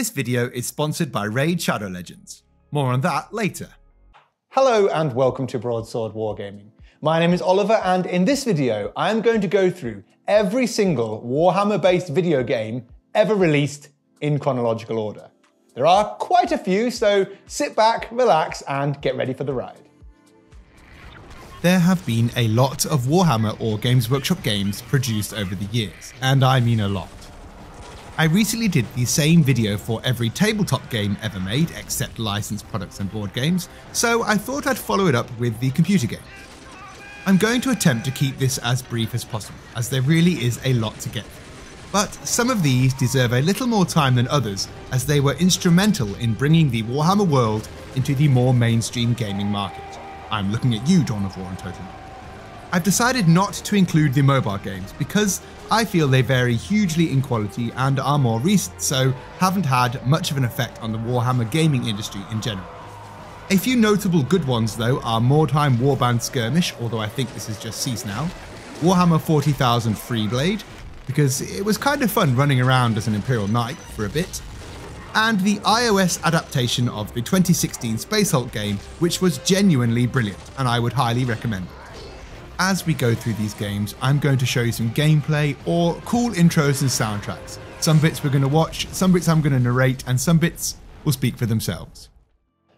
This video is sponsored by Raid Shadow Legends. More on that later. Hello and welcome to Broadsword Wargaming. My name is Oliver and in this video I am going to go through every single Warhammer based video game ever released in chronological order. There are quite a few, so sit back, relax and get ready for the ride. There have been a lot of Warhammer or Games Workshop games produced over the years, and I mean a lot. I recently did the same video for every tabletop game ever made, except licensed products and board games, so I thought I'd follow it up with the computer game. I'm going to attempt to keep this as brief as possible, as there really is a lot to get through. But some of these deserve a little more time than others, as they were instrumental in bringing the Warhammer world into the more mainstream gaming market. I'm looking at you, Dawn of War and Totem. I've decided not to include the mobile games because I feel they vary hugely in quality and are more recent, so haven't had much of an effect on the Warhammer gaming industry in general. A few notable good ones though are Mordheim Warband Skirmish, although I think this is just ceased now, Warhammer 40,000 Freeblade, because it was kind of fun running around as an Imperial Knight for a bit, and the iOS adaptation of the 2016 Space Hulk game, which was genuinely brilliant and I would highly recommend it as we go through these games, I'm going to show you some gameplay or cool intros and soundtracks. Some bits we're going to watch, some bits I'm going to narrate, and some bits will speak for themselves.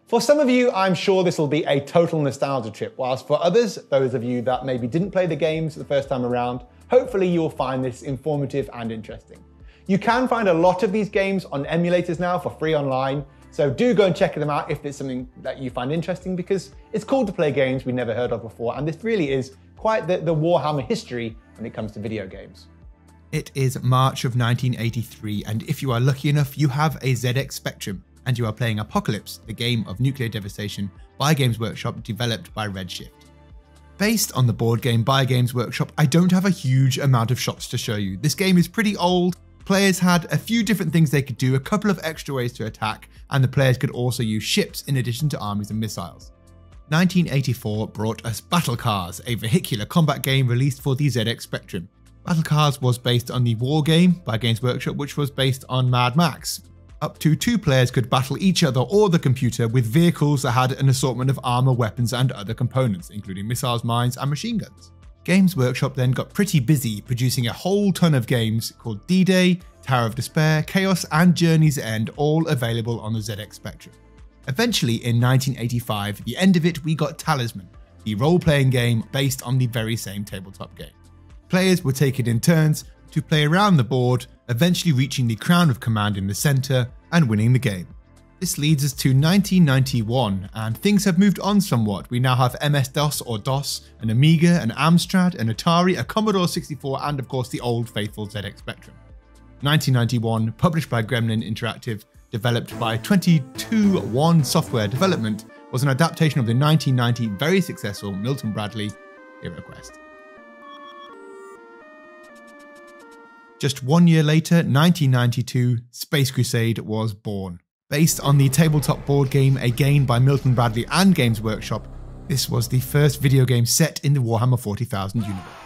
For some of you, I'm sure this will be a total nostalgia trip, whilst for others, those of you that maybe didn't play the games the first time around, hopefully you'll find this informative and interesting. You can find a lot of these games on emulators now for free online, so do go and check them out if it's something that you find interesting because it's cool to play games we never heard of before, and this really is quite the, the Warhammer history when it comes to video games. It is March of 1983, and if you are lucky enough, you have a ZX Spectrum, and you are playing Apocalypse, the game of nuclear devastation by Games Workshop, developed by Redshift. Based on the board game by Games Workshop, I don't have a huge amount of shots to show you. This game is pretty old, players had a few different things they could do, a couple of extra ways to attack, and the players could also use ships in addition to armies and missiles. 1984 brought us Battle Cars, a vehicular combat game released for the ZX Spectrum. Battle Cars was based on the War game by Games Workshop, which was based on Mad Max. Up to two players could battle each other or the computer with vehicles that had an assortment of armor, weapons, and other components, including missiles, mines, and machine guns. Games Workshop then got pretty busy producing a whole ton of games called D Day, Tower of Despair, Chaos, and Journey's End, all available on the ZX Spectrum. Eventually, in 1985, at the end of it, we got Talisman, the role playing game based on the very same tabletop game. Players were taken in turns to play around the board, eventually reaching the crown of command in the centre and winning the game. This leads us to 1991, and things have moved on somewhat. We now have MS DOS or DOS, an Amiga, an Amstrad, an Atari, a Commodore 64, and of course the old faithful ZX Spectrum. 1991, published by Gremlin Interactive, developed by 22-1 Software Development, was an adaptation of the 1990 very successful Milton Bradley HeroQuest. Just one year later, 1992, Space Crusade was born. Based on the tabletop board game again by Milton Bradley and Games Workshop, this was the first video game set in the Warhammer 40,000 universe.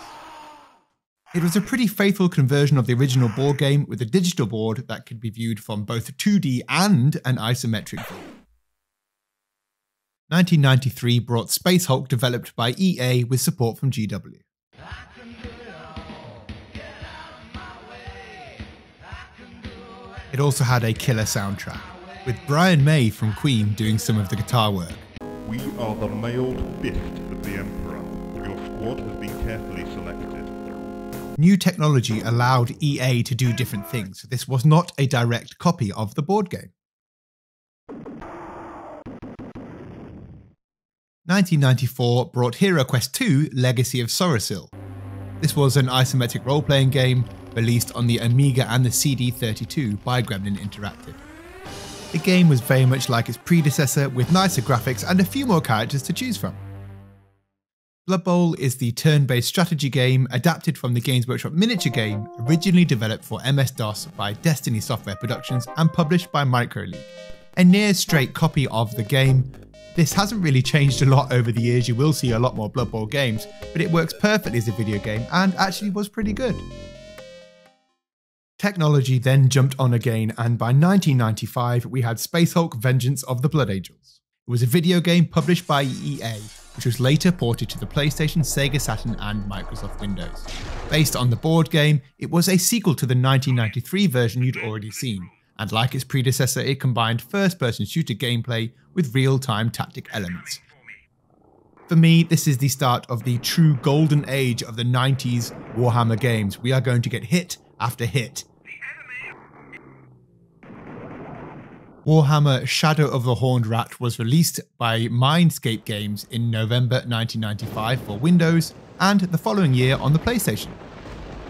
It was a pretty faithful conversion of the original board game with a digital board that could be viewed from both 2D and an isometric view. 1993 brought Space Hulk developed by EA with support from GW. It also had a killer soundtrack, with Brian May from Queen doing some of the guitar work. We are the mailed bit of the Emperor. Your squad has been carefully. New technology allowed EA to do different things, this was not a direct copy of the board game. 1994 brought HeroQuest 2 Legacy of Sorasil. This was an isometric role playing game released on the Amiga and the CD32 by Gremlin Interactive. The game was very much like its predecessor with nicer graphics and a few more characters to choose from. Blood Bowl is the turn-based strategy game adapted from the Games Workshop miniature game, originally developed for MS-DOS by Destiny Software Productions and published by Microleague. A near straight copy of the game, this hasn't really changed a lot over the years, you will see a lot more Blood Bowl games, but it works perfectly as a video game and actually was pretty good. Technology then jumped on again, and by 1995, we had Space Hulk Vengeance of the Blood Angels. It was a video game published by EA, which was later ported to the PlayStation, Sega Saturn, and Microsoft Windows. Based on the board game, it was a sequel to the 1993 version you'd already seen, and like its predecessor, it combined first person shooter gameplay with real time tactic elements. For me, this is the start of the true golden age of the 90s Warhammer games. We are going to get hit after hit. Warhammer Shadow of the Horned Rat was released by Mindscape Games in November 1995 for Windows and the following year on the PlayStation.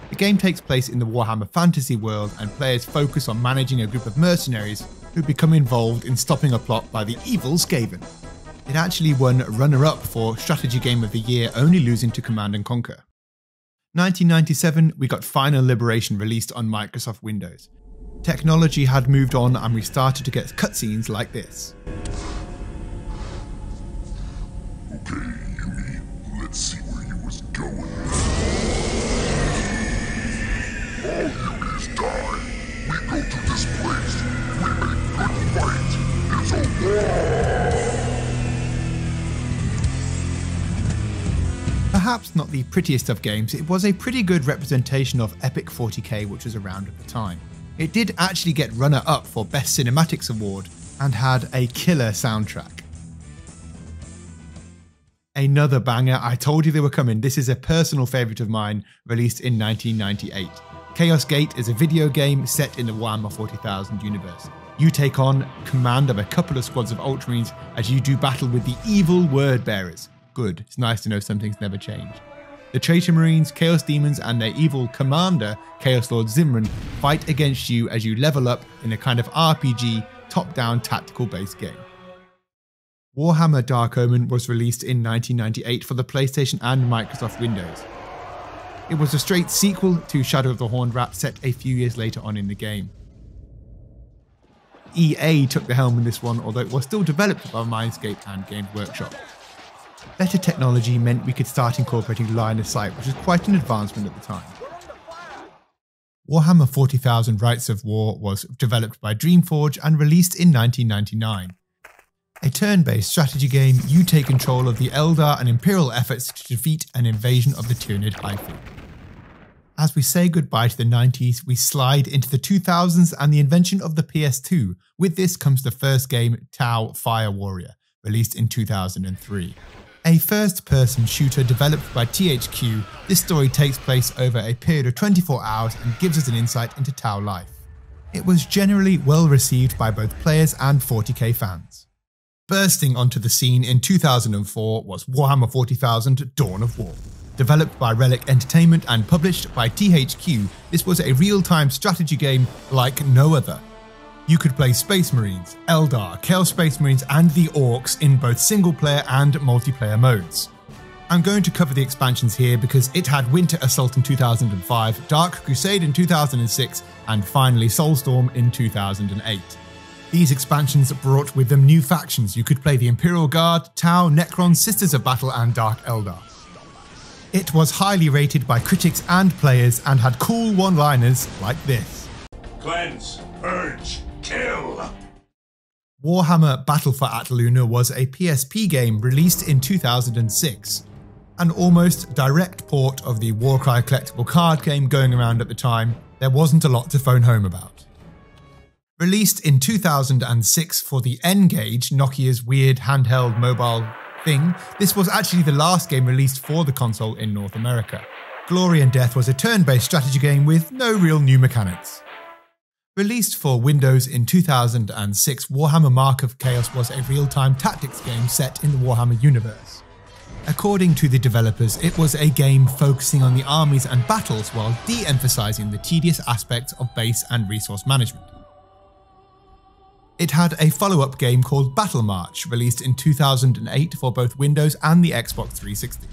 The game takes place in the Warhammer fantasy world and players focus on managing a group of mercenaries who become involved in stopping a plot by the evil Skaven. It actually won runner-up for Strategy Game of the Year, only losing to Command & Conquer. 1997, we got Final Liberation released on Microsoft Windows. Technology had moved on and we started to get cutscenes like this. Okay, Humie, let's see where you was going. All Humies die. We go to this place. We make good fight. It's a war! Perhaps not the prettiest of games, it was a pretty good representation of Epic 40k which was around at the time. It did actually get runner up for Best Cinematics Award and had a killer soundtrack. Another banger, I told you they were coming. This is a personal favourite of mine, released in 1998. Chaos Gate is a video game set in the Warhammer 40,000 universe. You take on command of a couple of squads of Ultramarines as you do battle with the evil Word Bearers. Good, it's nice to know something's never change. The Traitor Marines, Chaos Demons, and their evil commander, Chaos Lord Zymran, fight against you as you level up in a kind of RPG, top down tactical based game. Warhammer Dark Omen was released in 1998 for the PlayStation and Microsoft Windows. It was a straight sequel to Shadow of the Horned Rat set a few years later on in the game. EA took the helm in this one, although it was still developed by Mindscape and Games Workshop. Better technology meant we could start incorporating line of sight, which was quite an advancement at the time. Warhammer 40,000 Rites of War was developed by Dreamforge and released in 1999. A turn based strategy game, you take control of the Eldar and Imperial efforts to defeat an invasion of the Tyranid High As we say goodbye to the 90s, we slide into the 2000s and the invention of the PS2. With this comes the first game, Tau Fire Warrior, released in 2003. A first person shooter developed by THQ, this story takes place over a period of 24 hours and gives us an insight into Tau life. It was generally well received by both players and 40k fans. Bursting onto the scene in 2004 was Warhammer 40,000 Dawn of War. Developed by Relic Entertainment and published by THQ, this was a real time strategy game like no other. You could play Space Marines, Eldar, Chaos Space Marines, and the Orcs in both single player and multiplayer modes. I'm going to cover the expansions here because it had Winter Assault in 2005, Dark Crusade in 2006, and finally Soulstorm in 2008. These expansions brought with them new factions. You could play the Imperial Guard, Tau, Necron, Sisters of Battle, and Dark Eldar. It was highly rated by critics and players and had cool one liners like this Cleanse, purge, kill! Warhammer Battle for Atluma was a PSP game released in 2006. An almost direct port of the Warcry collectible card game going around at the time, there wasn't a lot to phone home about. Released in 2006 for the N-Gage, Nokia's weird handheld mobile thing, this was actually the last game released for the console in North America. Glory in Death was a turn based strategy game with no real new mechanics. Released for Windows in 2006, Warhammer Mark of Chaos was a real time tactics game set in the Warhammer universe. According to the developers, it was a game focusing on the armies and battles while de emphasizing the tedious aspects of base and resource management. It had a follow up game called Battle March, released in 2008 for both Windows and the Xbox 360.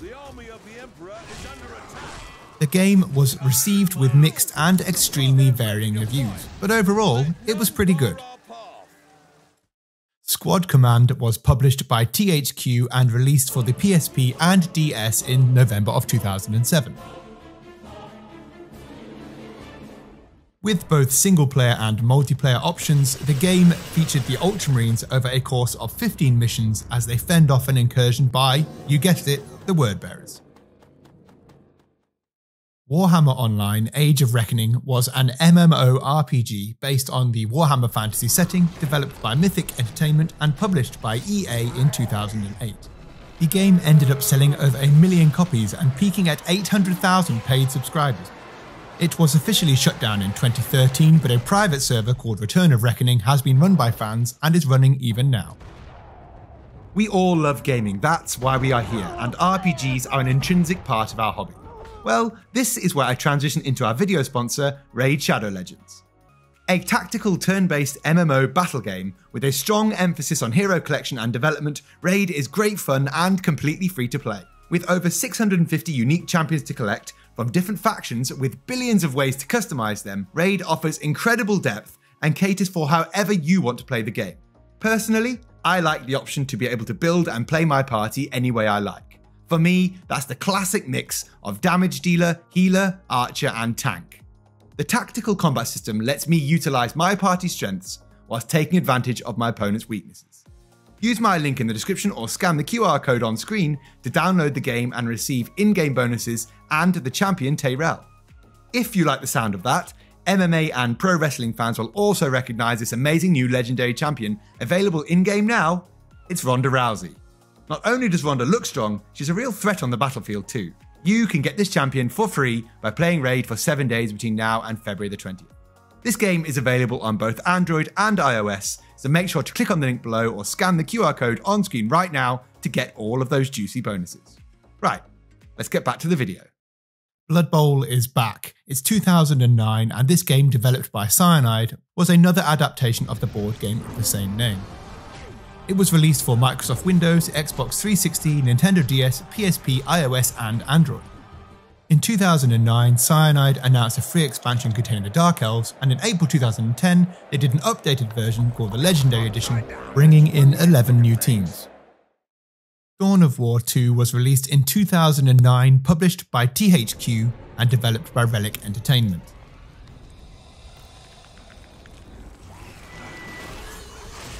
The army of the Emperor is under attack. The game was received with mixed and extremely varying reviews, but overall, it was pretty good. Squad Command was published by THQ and released for the PSP and DS in November of 2007. With both single player and multiplayer options, the game featured the Ultramarines over a course of 15 missions as they fend off an incursion by, you guessed it, the Wordbearers. Warhammer Online Age of Reckoning was an MMO RPG based on the Warhammer Fantasy setting, developed by Mythic Entertainment and published by EA in 2008. The game ended up selling over a million copies and peaking at 800,000 paid subscribers. It was officially shut down in 2013, but a private server called Return of Reckoning has been run by fans and is running even now. We all love gaming, that's why we are here, and RPGs are an intrinsic part of our hobby. Well, this is where I transition into our video sponsor, Raid Shadow Legends. A tactical turn based MMO battle game with a strong emphasis on hero collection and development, Raid is great fun and completely free to play. With over 650 unique champions to collect from different factions with billions of ways to customize them, Raid offers incredible depth and caters for however you want to play the game. Personally, I like the option to be able to build and play my party any way I like. For me, that's the classic mix of damage dealer, healer, archer, and tank. The tactical combat system lets me utilize my party's strengths whilst taking advantage of my opponent's weaknesses. Use my link in the description or scan the QR code on screen to download the game and receive in game bonuses and the champion Tayrel. If you like the sound of that, MMA and pro wrestling fans will also recognize this amazing new legendary champion available in game now. It's Ronda Rousey. Not only does Ronda look strong, she's a real threat on the battlefield too. You can get this champion for free by playing Raid for 7 days between now and February the 20th. This game is available on both Android and iOS, so make sure to click on the link below or scan the QR code on screen right now to get all of those juicy bonuses. Right, let's get back to the video. Blood Bowl is back. It's 2009, and this game, developed by Cyanide, was another adaptation of the board game of the same name. It was released for Microsoft Windows, Xbox 360, Nintendo DS, PSP, iOS, and Android. In 2009, Cyanide announced a free expansion containing the Dark Elves, and in April 2010, they did an updated version called the Legendary Edition, bringing in 11 new teams. Dawn of War 2 was released in 2009, published by THQ and developed by Relic Entertainment.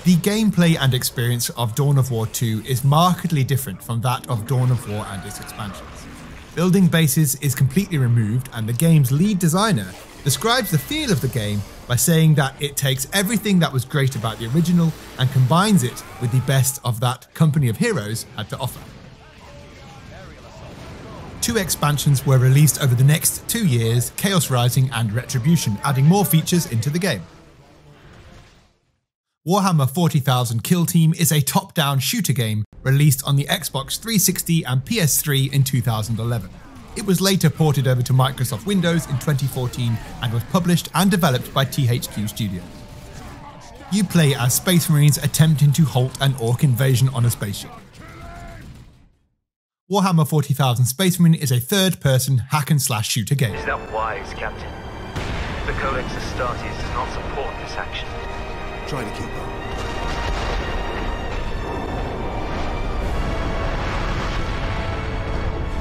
The gameplay and experience of Dawn of War 2 is markedly different from that of Dawn of War and its expansions. Building bases is completely removed, and the game's lead designer describes the feel of the game by saying that it takes everything that was great about the original and combines it with the best of that Company of Heroes had to offer. Two expansions were released over the next two years Chaos Rising and Retribution, adding more features into the game. Warhammer 40,000 Kill Team is a top down shooter game released on the Xbox 360 and PS3 in 2011. It was later ported over to Microsoft Windows in 2014 and was published and developed by THQ Studios. You play as Space Marines attempting to halt an Orc invasion on a spaceship. Warhammer 40,000 Space Marine is a third person hack and slash shooter game. Is that wise, Captain? The Codex Astartes does not support this action. Try to keep up.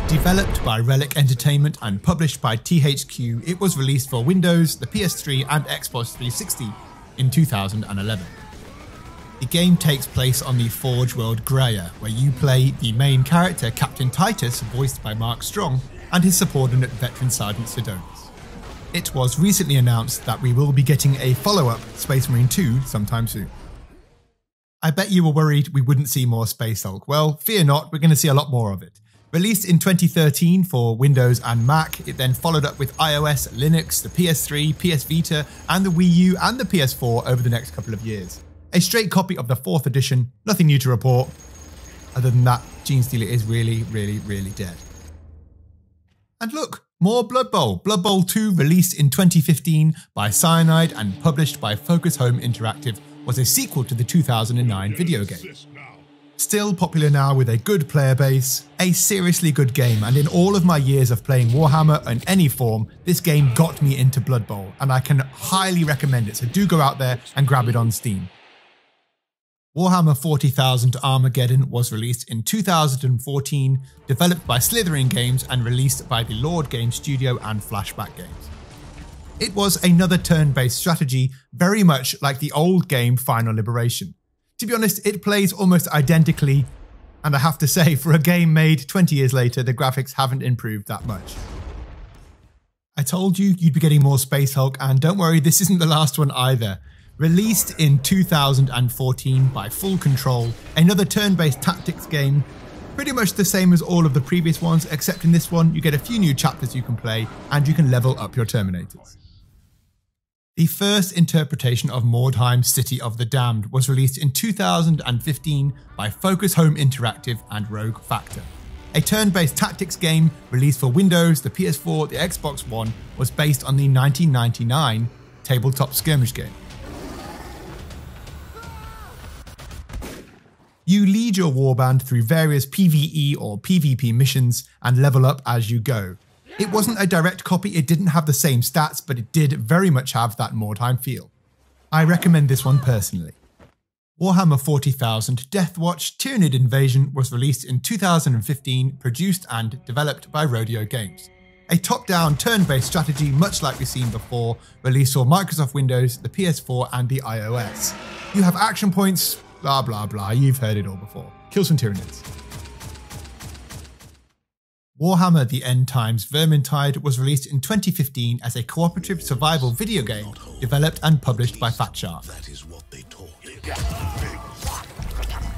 Developed by Relic Entertainment and published by THQ, it was released for Windows, the PS3, and Xbox 360 in 2011. The game takes place on the Forge world Graia, where you play the main character, Captain Titus, voiced by Mark Strong, and his subordinate veteran Sergeant Sidonis. It was recently announced that we will be getting a follow up, Space Marine 2, sometime soon. I bet you were worried we wouldn't see more Space Hulk. Well, fear not, we're going to see a lot more of it. Released in 2013 for Windows and Mac, it then followed up with iOS, Linux, the PS3, PS Vita, and the Wii U and the PS4 over the next couple of years. A straight copy of the 4th edition, nothing new to report. Other than that, Genestealer is really, really, really dead. And look, more Blood Bowl. Blood Bowl 2, released in 2015 by Cyanide and published by Focus Home Interactive, was a sequel to the 2009 video game. Still popular now with a good player base, a seriously good game, and in all of my years of playing Warhammer in any form, this game got me into Blood Bowl, and I can highly recommend it, so do go out there and grab it on Steam. Warhammer 40,000 Armageddon was released in 2014, developed by Slitherine Games and released by the Lord Game Studio and Flashback Games. It was another turn based strategy, very much like the old game Final Liberation. To be honest, it plays almost identically, and I have to say, for a game made 20 years later, the graphics haven't improved that much. I told you you'd be getting more Space Hulk, and don't worry, this isn't the last one either. Released in 2014 by Full Control, another turn based tactics game, pretty much the same as all of the previous ones, except in this one you get a few new chapters you can play, and you can level up your Terminators. The first interpretation of Mordheim City of the Damned was released in 2015 by Focus Home Interactive and Rogue Factor. A turn based tactics game released for Windows, the PS4, the Xbox One was based on the 1999 tabletop skirmish game. You lead your warband through various PvE or PvP missions and level up as you go. It wasn't a direct copy, it didn't have the same stats, but it did very much have that Mordheim feel. I recommend this one personally. Warhammer 40,000 Deathwatch Tyranid Invasion was released in 2015, produced and developed by Rodeo Games. A top-down turn-based strategy much like we've seen before, released for Microsoft Windows, the PS4 and the iOS. You have action points, blah blah blah, you've heard it all before. Kill some Tyranids. Warhammer The End Times Vermintide was released in 2015 as a cooperative survival video game developed and published by Fatshark. That is what they taught.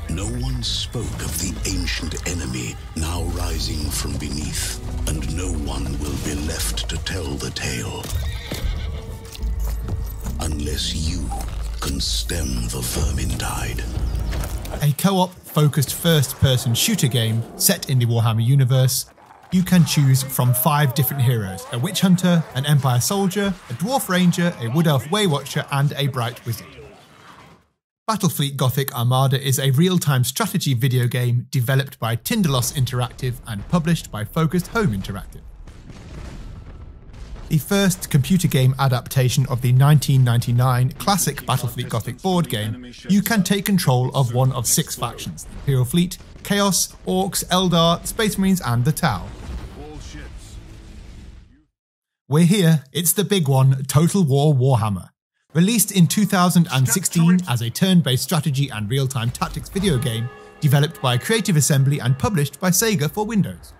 No one spoke of the ancient enemy now rising from beneath, and no one will be left to tell the tale. Unless you can stem the. A co-op focused first-person shooter game set in the Warhammer universe you can choose from five different heroes a witch hunter, an empire soldier, a dwarf ranger, a wood elf waywatcher, and a bright wizard. Battlefleet Gothic Armada is a real time strategy video game developed by Tindalos Interactive and published by Focused Home Interactive. The first computer game adaptation of the 1999 classic Battlefleet Gothic board game, you can take control of one of six factions the Imperial Fleet, Chaos, Orcs, Eldar, Space Marines, and the Tau. We're here, it's the big one Total War Warhammer. Released in 2016 as a turn based strategy and real time tactics video game, developed by Creative Assembly and published by Sega for Windows.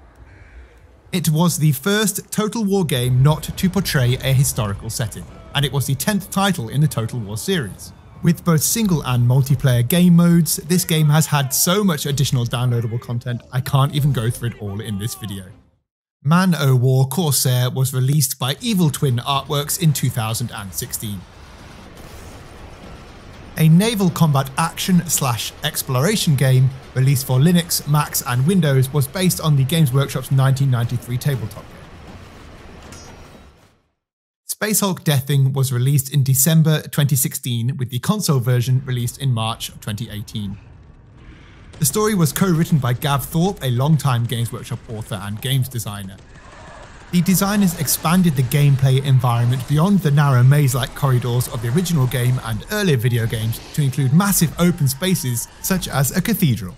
It was the first Total War game not to portray a historical setting, and it was the 10th title in the Total War series. With both single and multiplayer game modes, this game has had so much additional downloadable content I can't even go through it all in this video. Man O' War Corsair was released by Evil Twin Artworks in 2016. A naval combat action slash exploration game released for Linux, Macs, and Windows was based on the Games Workshop's 1993 tabletop game. Space Hulk Deathwing was released in December 2016, with the console version released in March 2018. The story was co-written by Gav Thorpe, a longtime Games Workshop author and games designer. The designers expanded the gameplay environment beyond the narrow maze-like corridors of the original game and earlier video games to include massive open spaces such as a cathedral.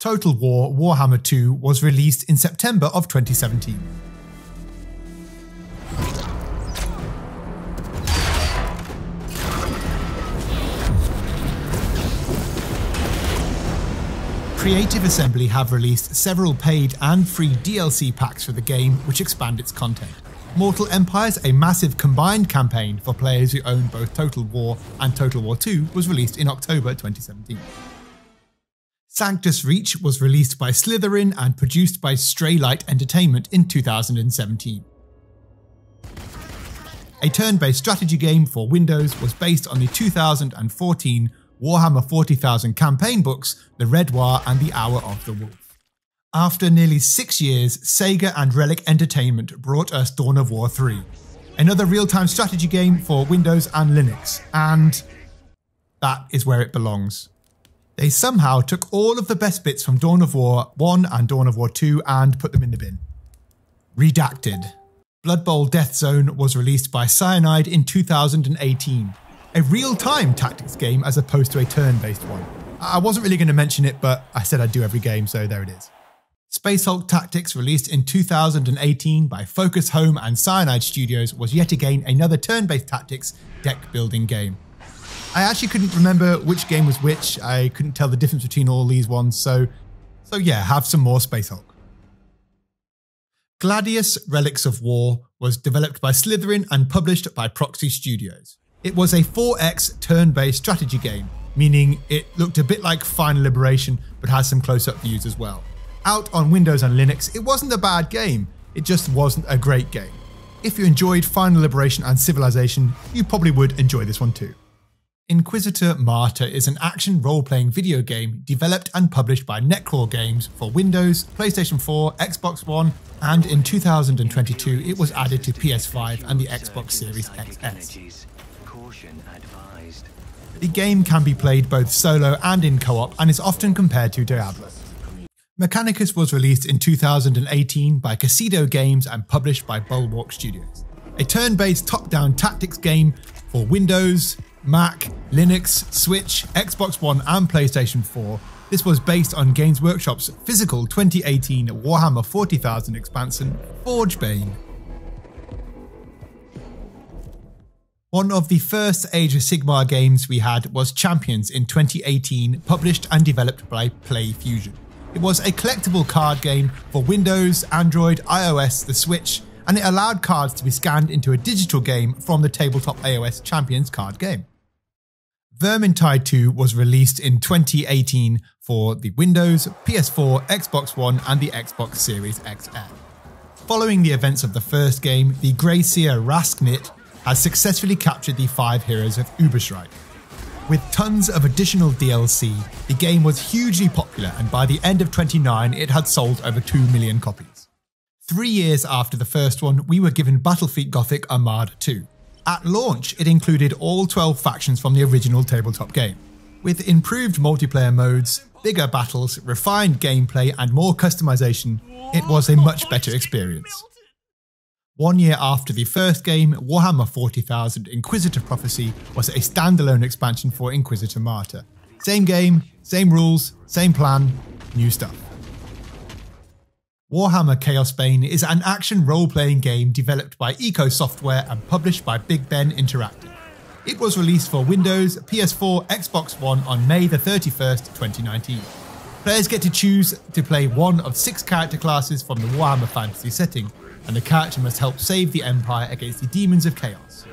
Total War Warhammer 2 was released in September of 2017. Creative Assembly have released several paid and free DLC packs for the game which expand its content. Mortal Empires, a massive combined campaign for players who own both Total War and Total War 2, was released in October 2017. Sanctus Reach was released by Slitherine and produced by Straylight Entertainment in 2017. A turn based strategy game for Windows was based on the 2014 Warhammer 40,000 campaign books, The Red War and The Hour of the Wolf. After nearly six years, Sega and Relic Entertainment brought us Dawn of War 3, another real time strategy game for Windows and Linux, and that is where it belongs. They somehow took all of the best bits from Dawn of War 1 and Dawn of War 2 and put them in the bin. Redacted. Blood Bowl Death Zone was released by Cyanide in 2018 a real-time tactics game as opposed to a turn-based one. I wasn't really going to mention it, but I said I'd do every game, so there it is. Space Hulk Tactics, released in 2018 by Focus Home and Cyanide Studios, was yet again another turn based tactics deck building game. I actually couldn't remember which game was which, I couldn't tell the difference between all these ones, so, so yeah, have some more Space Hulk. Gladius Relics of War was developed by Slitherine and published by Proxy Studios. It was a 4x turn based strategy game, meaning it looked a bit like Final Liberation but has some close up views as well. Out on Windows and Linux, it wasn't a bad game, it just wasn't a great game. If you enjoyed Final Liberation and Civilization, you probably would enjoy this one too. Inquisitor Martyr is an action role playing video game developed and published by Neocore Games for Windows, PlayStation 4, Xbox One, and in 2022 it was added to PS5 and the Xbox Series XS. The game can be played both solo and in co op and is often compared to Diablo. Mechanicus was released in 2018 by Kasedo Games and published by Bulwark Studios. A turn based top down tactics game for Windows, Mac, Linux, Switch, Xbox One, and PlayStation 4. This was based on Games Workshop's physical 2018 Warhammer 40,000 expansion, Forgebane. One of the first Age of Sigmar games we had was Champions in 2018, published and developed by PlayFusion. It was a collectible card game for Windows, Android, iOS, the Switch, and it allowed cards to be scanned into a digital game from the tabletop AOS Champions card game. Vermintide 2 was released in 2018 for the Windows, PS4, Xbox One, and the Xbox Series XL. Following the events of the first game, the Greyseer Rasknitt has successfully captured the five heroes of Ubersreik. With tons of additional DLC, the game was hugely popular, and by the end of 29, it had sold over 2 million copies. Three years after the first one, we were given Battlefleet Gothic Armada 2. At launch, it included all 12 factions from the original tabletop game. With improved multiplayer modes, bigger battles, refined gameplay, and more customization, it was a much better experience. One year after the first game, Warhammer 40,000 Inquisitor Prophecy was a standalone expansion for Inquisitor Martyr. Same game, same rules, same plan, new stuff. Warhammer Chaos Bane is an action role playing game developed by Eko Software and published by Big Ben Interactive. It was released for Windows, PS4, Xbox One on May the 31st, 2019. Players get to choose to play one of six character classes from the Warhammer Fantasy setting, and the character must help save the Empire against the demons of chaos.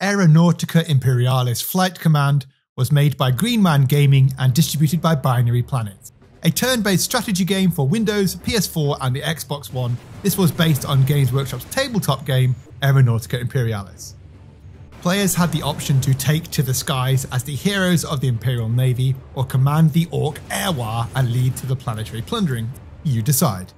Aeronautica Imperialis Flight Command was made by Greenman Gaming and distributed by Binary Planet a turn based strategy game for Windows, PS4, and the Xbox One. This was based on Games Workshop's tabletop game, Aeronautica Imperialis. Players had the option to take to the skies as the heroes of the Imperial Navy or command the Orc Airwar and lead to the planetary plundering. You decide.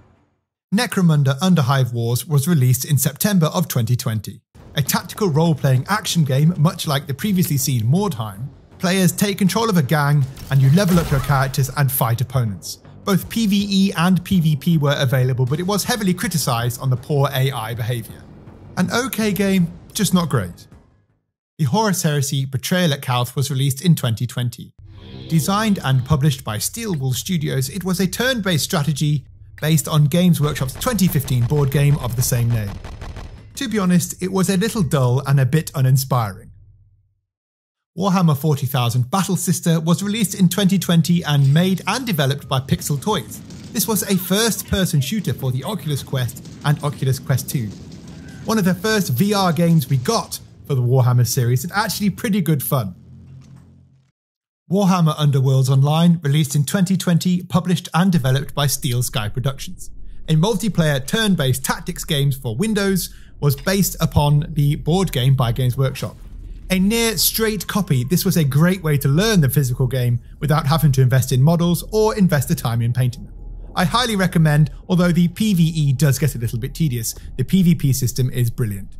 Necromunda Underhive Wars was released in September of 2020. A tactical role playing action game, much like the previously seen Mordheim, Players take control of a gang and you level up your characters and fight opponents. Both PvE and PvP were available, but it was heavily criticised on the poor AI behaviour. An okay game, just not great. The Horus Heresy Betrayal at Calth was released in 2020. Designed and published by Steelwool Studios, it was a turn based strategy based on Games Workshop's 2015 board game of the same name. To be honest, it was a little dull and a bit uninspiring. Warhammer 40,000 Battle Sister was released in 2020 and made and developed by Pixel Toys. This was a first person shooter for the Oculus Quest and Oculus Quest 2. One of the first VR games we got for the Warhammer series and actually pretty good fun. Warhammer Underworlds Online, released in 2020, published and developed by Steel Sky Productions. A multiplayer turn based tactics game for Windows was based upon the board game by Games Workshop. A near straight copy, this was a great way to learn the physical game without having to invest in models or invest the time in painting them. I highly recommend, although the PvE does get a little bit tedious, the PvP system is brilliant.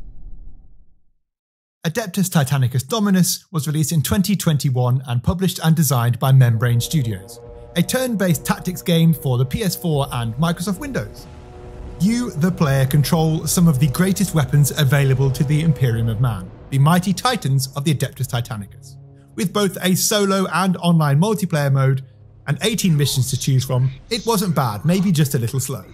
Adeptus Titanicus Dominus was released in 2021 and published and designed by Membrane Studios, a turn based tactics game for the PS4 and Microsoft Windows. You, the player, control some of the greatest weapons available to the Imperium of Man the mighty titans of the Adeptus Titanicus. With both a solo and online multiplayer mode, and 18 missions to choose from, it wasn't bad, maybe just a little slow.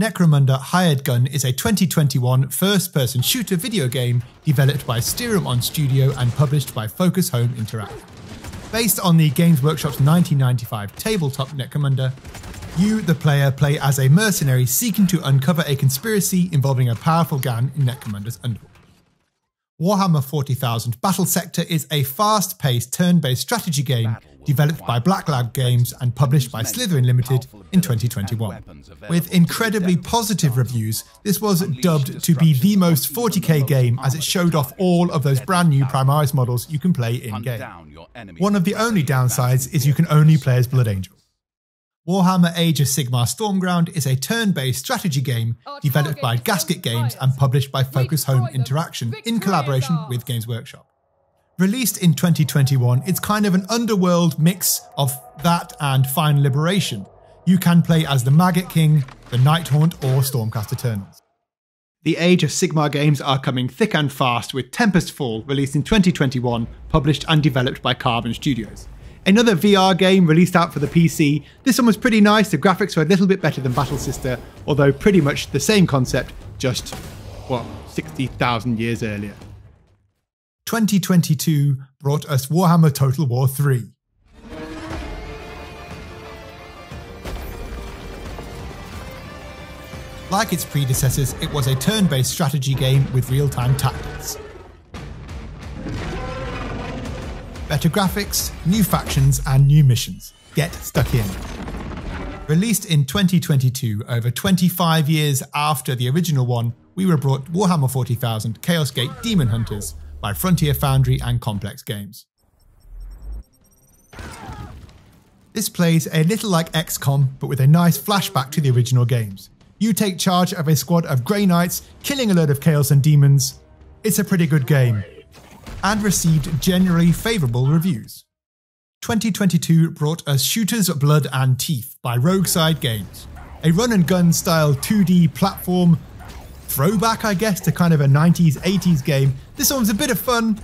Necromunda Hired Gun is a 2021 first person shooter video game developed by Streum On Studio and published by Focus Home Interactive. Based on the Games Workshop's 1995 tabletop Necromunda, you, the player, play as a mercenary seeking to uncover a conspiracy involving a powerful gang in Necromunda's underworld. Warhammer 40,000 Battle Sector is a fast paced turn based strategy game developed by Black Lab Games and published by Slitherine Limited in 2021. With incredibly positive reviews, this was dubbed to be the most 40k game as it showed off all of those brand new Primaris models you can play in game. One of the only downsides is you can only play as Blood Angel. Warhammer Age of Sigmar Stormground is a turn-based strategy game developed by Gasket Games and published by Focus Home Interaction in collaboration with Games Workshop. Released in 2021, it's kind of an underworld mix of that and Final Liberation. You can play as the Maggot King, the Nighthaunt, or Stormcast Eternals. The Age of Sigmar games are coming thick and fast with Tempest Fall, released in 2021, published and developed by Carbon Studios. Another VR game released out for the PC. This one was pretty nice, the graphics were a little bit better than Battle Sister, although pretty much the same concept, just, what, 60,000 years earlier. 2022 brought us Warhammer Total War 3. Like its predecessors, it was a turn based strategy game with real time tactics. Better graphics, new factions, and new missions. Get stuck in. Released in 2022, over 25 years after the original one, we were brought Warhammer 40,000 Chaos Gate Demon Hunters by Frontier Foundry and Complex Games. This plays a little like XCOM, but with a nice flashback to the original games. You take charge of a squad of Grey Knights, killing a load of Chaos and Demons. It's a pretty good game, and received generally favourable reviews. 2022 brought us Shootas, Blood and Teeth by Rogueside Games, a run and gun style 2D platform throwback, I guess, to kind of a 90s, 80s game. This one's a bit of fun.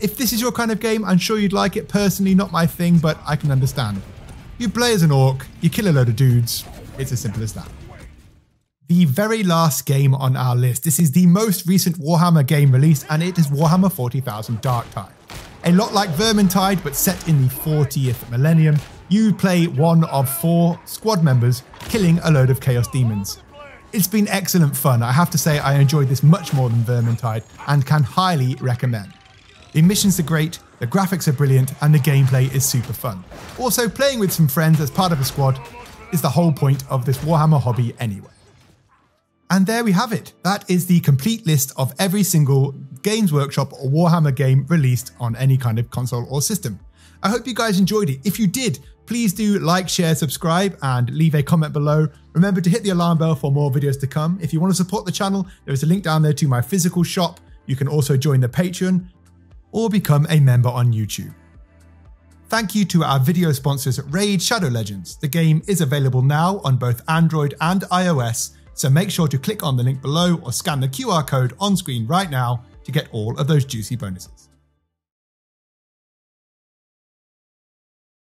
If this is your kind of game, I'm sure you'd like it. Personally, not my thing, but I can understand. You play as an orc, you kill a load of dudes. It's as simple as that. The very last game on our list. This is the most recent Warhammer game release, and it is Warhammer 40,000 Darktide. A lot like Vermintide, but set in the 40th millennium, you play one of four squad members killing a load of Chaos Demons. It's been excellent fun. I have to say, I enjoyed this much more than Vermintide and can highly recommend. The missions are great, the graphics are brilliant, and the gameplay is super fun. Also, playing with some friends as part of a squad is the whole point of this Warhammer hobby anyway. And there we have it. That is the complete list of every single Games Workshop or Warhammer game released on any kind of console or system. I hope you guys enjoyed it. If you did, please do like, share, subscribe, and leave a comment below. Remember to hit the alarm bell for more videos to come. If you want to support the channel, there is a link down there to my physical shop. You can also join the Patreon or become a member on YouTube. Thank you to our video sponsors Raid Shadow Legends. The game is available now on both Android and iOS, so make sure to click on the link below or scan the QR code on screen right now to get all of those juicy bonuses.